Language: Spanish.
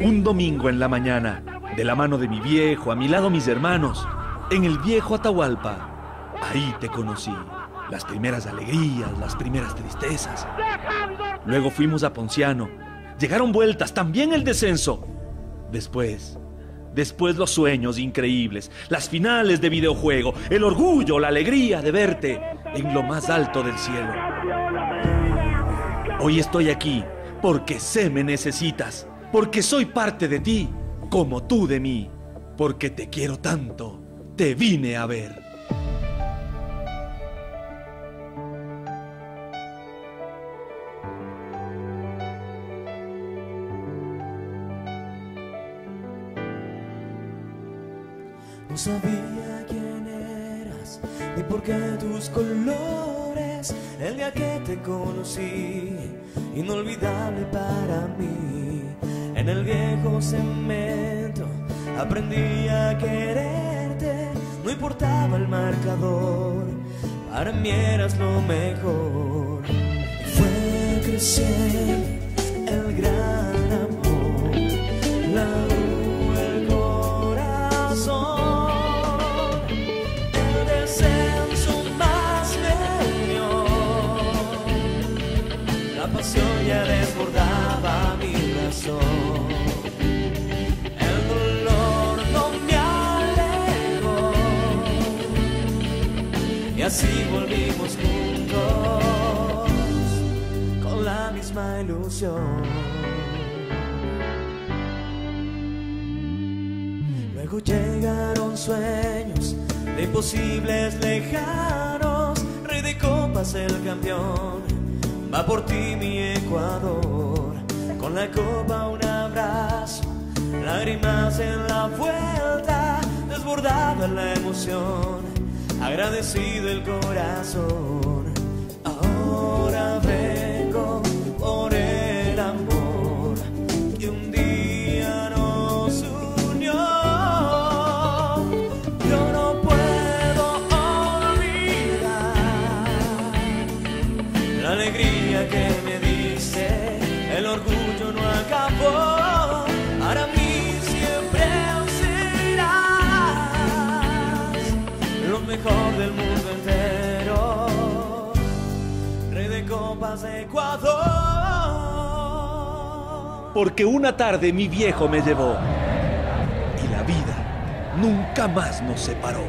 Un domingo en la mañana, de la mano de mi viejo, a mi lado mis hermanos, en el viejo Atahualpa. Ahí te conocí. Las primeras alegrías, las primeras tristezas. Luego fuimos a Ponciano. Llegaron vueltas, también el descenso. Después, después los sueños increíbles, las finales de videojuego, el orgullo, la alegría de verte en lo más alto del cielo. Hoy estoy aquí porque sé me necesitas, porque soy parte de ti, como tú de mí, porque te quiero tanto, te vine a ver. No sabía quién eras ni por qué tus colores. El día que te conocí, inolvidable para mí. En el viejo cemento aprendí a quererte. No importaba el marcador, para mí eras lo mejor. Fue creciendo el gran amor. La el corazón, el descenso más bello, la pasión ya desbordaba mi razón, el dolor no me alejó, y así volvimos juntos con la misma ilusión. Luego llegaron sueños de imposibles lejanos. Rey de el campeón, va por ti mi Ecuador. Con la copa un abrazo, lágrimas en la vuelta, desbordada la emoción, agradecido el corazón. Ahora vengo por el amor que un día nos unió. Yo no puedo olvidar la alegría que me diste, mejor del mundo entero. Rey de copas de Ecuador. Porque una tarde mi viejo me llevó y la vida nunca más nos separó.